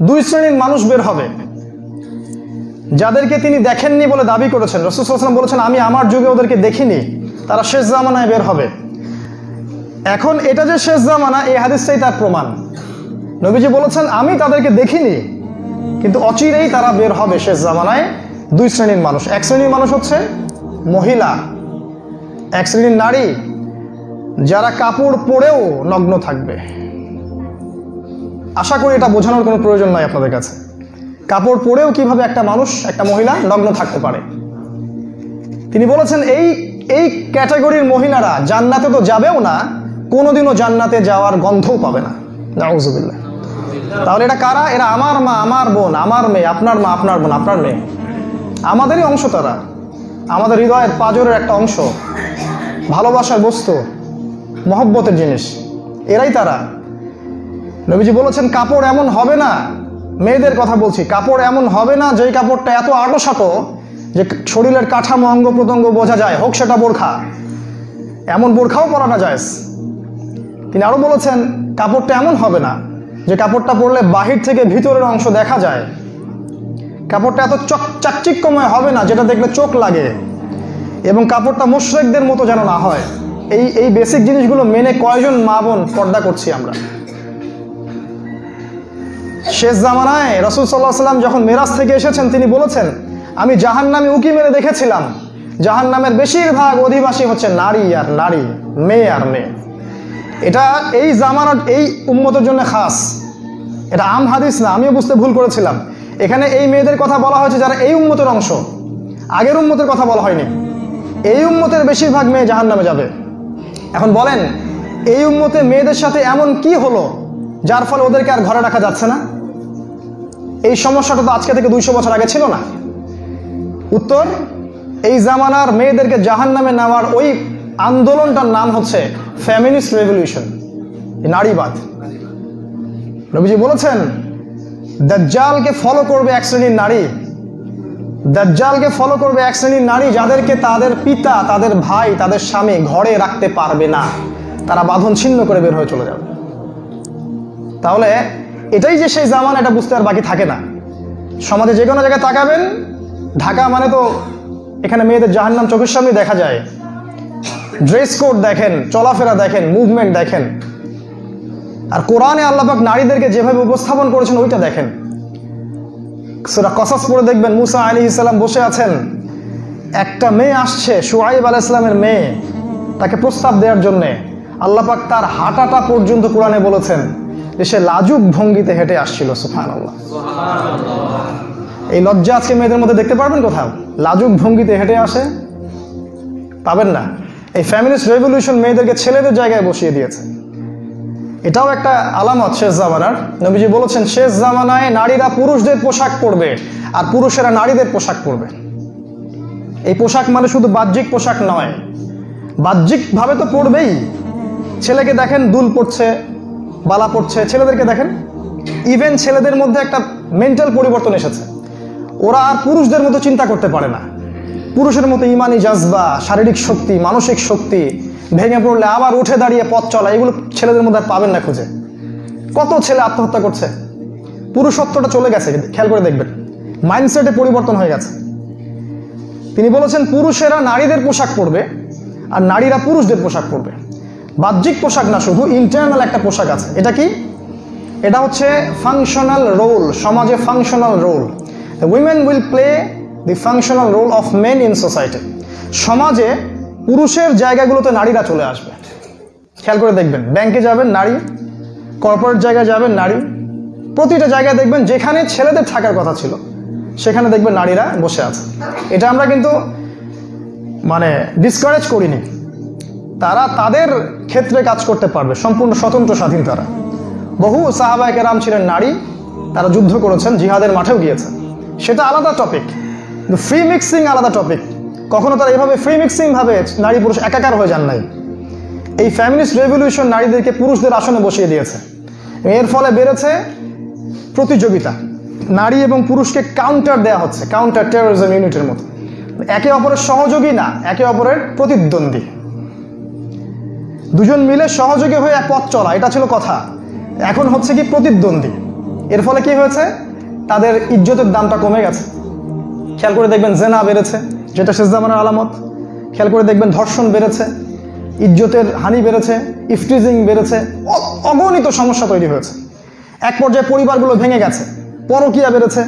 দুই শ্রেণির মানুষ বের হবে। যাদেরকে তিনি দেখেননি বলে দাবি করেছেন রসুলাম বলেছেন, আমি আমার যুগে ওদেরকে দেখিনি, তারা শেষ জামানায় বের হবে। এখন এটা যে শেষ জামানা, এই হাদিসটাই তার প্রমাণ। নবীজি বলেছেন, আমি তাদেরকে দেখিনি, কিন্তু অচিরেই তারা বের হবে শেষ জামানায় দুই শ্রেণির মানুষ। এক শ্রেণির মানুষ হচ্ছে মহিলা, এক শ্রেণির নারী, যারা কাপড় পরেও নগ্ন থাকবে। আশা করি এটা বোঝানোর কোনো প্রয়োজন নাই আপনাদের কাছে। কাপড় পরেও কীভাবে একটা মানুষ, একটা মহিলা নগ্ন থাকতে পারে? তিনি বলেছেন, এই এই ক্যাটাগরির মহিলারা জান্নাতে তো যাবেও না, কোনোদিনও জান্নাতে যাওয়ার গন্ধও পাবে না। নাউজুবিল্লাহ। তাহলে এটা কারা? এরা আমার মা, আমার বোন, আমার মেয়ে, আপনার মা, আপনার বোন, আপনার মেয়ে। আমাদেরই অংশ তারা। আমাদের হৃদয়ের পাজরের একটা অংশ। ভালোবাসার বস্তু, মহব্বতের জিনিস। এরাই তারা। নবীজি বলেছেন, কাপড় এমন হবে না। মেয়েদের কথা বলছি, কাপড় এমন হবে না যেই কাপড়টা এত আটোসাটো যে শরীরের কাঠামো, অঙ্গ প্রত্যঙ্গ বোঝা যায়। হোক, সেটা বোরখা। এমন বোরখাও পরানো যায়। তিনি আরও বলেছেন, কাপড়টা এমন হবে না যে কাপড়টা পরলে বাহির থেকে ভিতরের অংশ দেখা যায়। কাপড়টা এত চক, চাকচিক্যময় হবে না যেটা দেখলে চোখ লাগে এবং কাপড়টা মুশ্রেকদের মতো যেন না হয়। এই এই বেসিক জিনিসগুলো মেনে কয়জন মা বোন পর্দা করছি আমরা? শেষ জামানায় রসুল সাল্লাহ সাল্লাম যখন মেরাজ থেকে এসেছেন, তিনি বলেছেন, আমি জাহান নামে উকি মেরে দেখেছিলাম। জাহান নামের বেশিরভাগ অধিবাসী হচ্ছে নারী আর নারী, মেয়ে আর মেয়ে। এটা এই জামানার এই উম্মতের জন্য খাস। এটা আম হাদিস না, আমিও বুঝতে ভুল করেছিলাম। এখানে এই মেয়েদের কথা বলা হয়েছে যারা এই উম্মতের অংশ। আগের উম্মতের কথা বলা হয়নি। এই উম্মতের বেশিরভাগ মেয়ে জাহান নামে যাবে। এখন বলেন, এই উম্মতে মেয়েদের সাথে এমন কি হলো, যার ফলে ওদেরকে আর ঘরে রাখা যাচ্ছে না? এই সমস্যাটা তো আজকে থেকে দুইশো বছর আগে ছিল না। উত্তর, এই জামানার মেয়েদেরকে জাহান নামে নেওয়ার ওই আন্দোলনটার নাম হচ্ছে ফ্যামিনিস্ট রেভলিউশন নারীবাদ। রবিজি বলেছেন, দাজ্জালকে ফলো করবে এক শ্রেণির নারী। দাজ্জালকে ফলো করবে এক শ্রেণির নারী যাদেরকে তাদের পিতা, তাদের ভাই, তাদের স্বামী ঘরে রাখতে পারবে না। তারা বাঁধন ছিন্ন করে বের হয়ে চলে যাবে। তাহলে এটাই যে সেই জামান, এটা বুঝতে আর বাকি থাকে না। সমাজে যে কোনো জায়গায় তাকাবেন, ঢাকা মানে তো এখানে মেয়েদের জাহান্নাম চোখের সামনে দেখা যায়। ড্রেস কোড দেখেন, চলাফেরা দেখেন মুভমেন্ট দেখেন। আর কোরআনে আল্লাপাক নারীদেরকে যেভাবে উপস্থাপন করেছেন, ওইটা দেখেন। সেটা কসাস পড়ে দেখবেন, মুসা আলী ইসলাম বসে আছেন। একটা মেয়ে আসছে সোহাইব আলাহ ইসলামের মেয়ে। তাকে প্রস্তাব দেওয়ার জন্যে। আল্লাপাক তার হাঁটাটা পর্যন্ত কোরআনে বলেছেন। যে সে লাজুক ভঙ্গিতে হেঁটে আসছিল সুফান আল্লাহ এই লজ্জা আজকে মেয়েদের মধ্যে দেখতে পারবেন কোথাও? লাজুক ভঙ্গিতে হেঁটে আসে, পাবেন না। এই ফ্যামিলিস্ট রেভলিউশন মেয়েদেরকে ছেলেদের জায়গায় বসিয়ে দিয়েছে। এটাও একটা আলামত শেষ জামানার। নবীজি বলেছেন, শেষ জামানায় নারীরা পুরুষদের পোশাক পরবে আর পুরুষেরা নারীদের পোশাক পরবে। এই পোশাক মানে শুধু বাহ্যিক পোশাক নয়, বাহ্যিকভাবে তো পড়বেই ছেলেকে দেখেন দুল পড়ছে বালা পড়ছে। ছেলেদেরকে দেখেন ইভেন ছেলেদের মধ্যে একটা মেন্টাল পরিবর্তন এসেছে। ওরা আর পুরুষদের মতো চিন্তা করতে পারে না। পুরুষের মতো ইমানি জাজবা, শারীরিক শক্তি, মানসিক শক্তি, ভেঙে পড়লে আবার উঠে দাঁড়িয়ে পথ চলা, এগুলো ছেলেদের মধ্যে আর পাবেন না খুঁজে। কত ছেলে আত্মহত্যা করছে? পুরুষত্বটা চলে গেছে, খেয়াল করে দেখবেন। মাইন্ডসেটে পরিবর্তন হয়ে গেছে। তিনি বলেছেন, পুরুষেরা নারীদের পোশাক পরবে, আর নারীরা পুরুষদের পোশাক পরবে। বাহ্যিক পোশাক না, শুধু ইন্টারনাল একটা পোশাক আছে। এটা কি? এটা হচ্ছে ফাংশনাল রোল সমাজে functional role women will play the functional role of men in society সমাজে পুরুষের জায়গাগুলোতে নারীরা চলে আসবে। খেয়াল করে দেখবেন ব্যাংকে যাবেন নারী কর্পোরেট জায়গায় যাবেন নারী। প্রতিটা জায়গায় দেখবেন যেখানে ছেলেদের থাকার কথা ছিল, সেখানে দেখবেন নারীরা বসে আছে। এটা আমরা কিন্তু মানে ডিসকারেজ করিনি। তারা তাদের ক্ষেত্রে কাজ করতে পারবে। সম্পূর্ণ স্বতন্ত্র স্বাধীন তারা। বহু সাহাবায়কে রাম ছিলেন নারী। তারা যুদ্ধ করেছেন, জিহাদের মাঠেও গিয়েছেন। সেটা আলাদা টপিক ফ্রি মিক্সিং আলাদা টপিক কখনো তারা এভাবে ফ্রি মিক্সিং ভাবে নারী পুরুষ একাকার হয়ে যান নাই। এই ফ্যামিলিস্ট রেভলিউশন নারীদেরকে পুরুষদের আসনে বসিয়ে দিয়েছে। এর ফলে বেড়েছে প্রতিযোগিতা। নারী এবং পুরুষকে কাউন্টার দেওয়া হচ্ছে কাউন্টার টেরোরিজম ইউনিটের মতো। একে অপরের সহযোগী না, একে অপরের প্রতিদ্বন্দ্বী। দুজন মিলে সহযোগী হয়ে এক পথ চলা, এটা ছিল কথা। এখন হচ্ছে কি প্রতিদ্বন্দ্বী। এর ফলে কি হয়েছে? তাদের ইজ্জতের দামটা কমে গেছে। খেয়াল করে দেখবেন জেনা বেড়েছে, যেটা শেষ জামানের আলামত। খেয়াল করে দেখবেন ধর্ষণ বেড়েছে, ইজ্জতের হানি বেড়েছে, ইফটিজিং বেড়েছে অগণিত সমস্যা তৈরি হয়েছে। এক পর্যায়ে পরিবারগুলো ভেঙে গেছে, পরকিয়া বেড়েছে।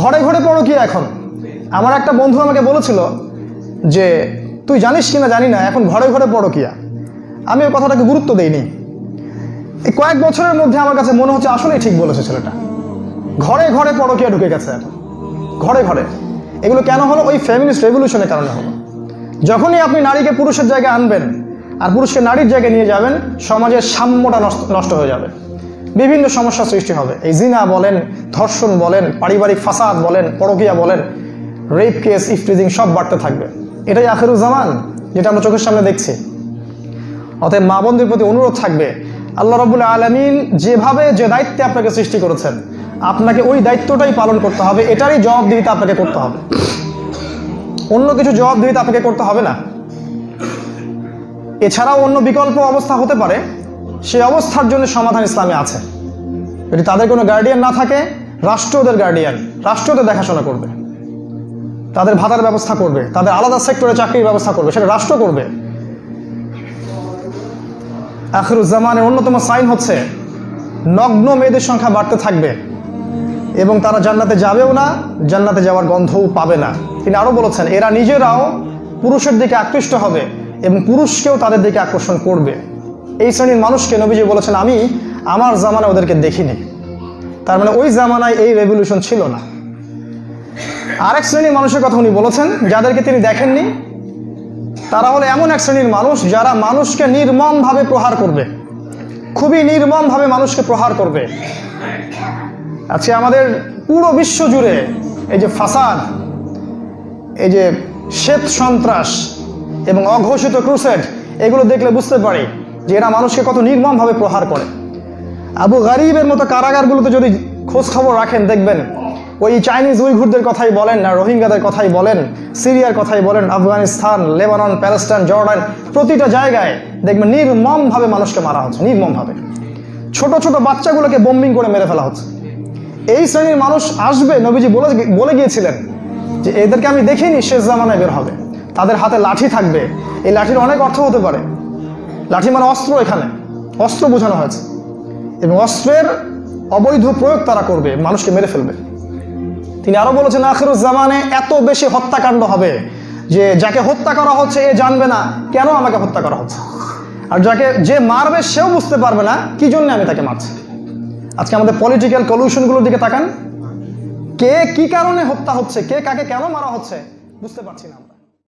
ঘরে ঘরে পরকিয়া এখন। আমার একটা বন্ধু আমাকে বলেছিল যে তুই জানিস কিনা জানি না, এখন ঘরে ঘরে পরকিয়া আমি ওই কথাটাকে গুরুত্ব দেইনি। এই কয়েক বছরের মধ্যে আমার কাছে মনে হচ্ছে আসলেই ঠিক বলেছে ছেলেটা। ঘরে ঘরে পরকিয়া ঢুকে গেছে এখন। ঘরে ঘরে। এগুলো কেন হলো? ওই ফেমিনিস্ট রেভলিউশনের কারণে হলো। যখনই আপনি নারীকে পুরুষের জায়গায় আনবেন আর পুরুষকে নারীর জায়গায় নিয়ে যাবেন, সমাজের সাম্যটা নষ্ট হয়ে যাবে। বিভিন্ন সমস্যা সৃষ্টি হবে। এই জিনা বলেন, ধর্ষণ বলেন, পারিবারিক ফাসাদ বলেন, পরকিয়া বলেন রেপ কেস ইফটিজিং সব বাড়তে থাকবে। এটাই আখেরুজ্জামান যেটা আমরা চোখের সামনে দেখছি। অতএব মা বোনদের প্রতি অনুরোধ থাকবে, আল্লাহ রবুল্লা আলমিন যেভাবে যে দায়িত্বে আপনাকে সৃষ্টি করেছেন, আপনাকে ওই দায়িত্বটাই পালন করতে হবে, এটারই জবাবদিহিতা আপনাকে করতে হবে। অন্য কিছু জবাবদিহিতা আপনাকে করতে হবে না। এছাড়াও অন্য বিকল্প অবস্থা হতে পারে সেই অবস্থার জন্য সমাধান ইসলামে আছে। যদি তাদের কোনো গার্ডিয়ান না থাকে, রাষ্ট্র ওদের গার্ডিয়ান রাষ্ট্র ওদের দেখাশোনা করবে। তাদের ভাতার ব্যবস্থা করবে, তাদের আলাদা সেক্টরে চাকরির ব্যবস্থা করবে, সেটা রাষ্ট্র করবে। আখরুজ্জামানের অন্যতম সাইন হচ্ছে, নগ্ন মেয়েদের সংখ্যা বাড়তে থাকবে এবং তারা জান্নাতে যাবেও না, জান্নাতে যাওয়ার গন্ধও পাবে না। তিনি আরও বলেছেন, এরা নিজেরাও পুরুষের দিকে আকৃষ্ট হবে এবং পুরুষকেও তাদের দিকে আকর্ষণ করবে। এই শ্রেণির মানুষকে নবীজি বলেছেন, আমি আমার জামানায় ওদেরকে দেখিনি। তার মানে ওই জামানায় এই রেভলিউশন ছিল না। আরেক শ্রেণির মানুষের কথা উনি বলেছেন, যাদেরকে তিনি দেখেননি, তারা হলো এমন এক শ্রেণির মানুষ যারা মানুষকে নির্মমভাবে প্রহার করবে। খুবই নির্মমভাবে মানুষকে প্রহার করবে। আজকে আমাদের পুরো বিশ্ব জুড়ে এই যে ফাসাদ, এই যে শ্বেত সন্ত্রাস এবং অঘোষিত ক্রুসেড, এগুলো দেখলে বুঝতে পারি যে এরা মানুষকে কত নির্মমভাবে প্রহার করে। আবু গারিবের মতো কারাগারগুলোতে যদি খোঁজ খবর রাখেন, দেখবেন ওই চাইনিজ উইঘুরদের কথাই বলেন না, রোহিঙ্গাদের কথাই বলেন, সিরিয়ার কথাই বলেন, আফগানিস্তান, লেবানন, প্যালেস্টাইন, জর্ডান, প্রতিটা জায়গায় দেখবেন নির্মমভাবে মানুষকে মারা হচ্ছে, নির্মমভাবে। ছোট ছোট বাচ্চাগুলোকে বোম্বিং করে মেরে ফেলা হচ্ছে। এই শ্রেণির মানুষ আসবে, নবীজি বলে বলে গিয়েছিলেন যে, এদেরকে আমি দেখিনি, শেষ জামানায় বের হবে। তাদের হাতে লাঠি থাকবে। এই লাঠির অনেক অর্থ হতে পারে। লাঠি মানে অস্ত্র এখানে, অস্ত্র বোঝানো হয়েছে। এবং অস্ত্রের অবৈধ প্রয়োগ তারা করবে, মানুষকে মেরে ফেলবে। তিনি আরও বলেছেন, আখিরুজ জামানে এত বেশি হত্যাকাণ্ড হবে যে যাকে হত্যা করা হচ্ছে এ জানবে না, কেন আমাকে হত্যা করা হচ্ছে? আর যাকে যে মারবে সেও বুঝতে পারবে না, কি জন্য আমি তাকে মারছি? আজকে আমাদের পলিটিক্যাল কলিউশনগুলোর দিকে তাকান। কে কি কারণে হত্যা হচ্ছে, কে কাকে কেন মারা হচ্ছে, বুঝতে পারছি না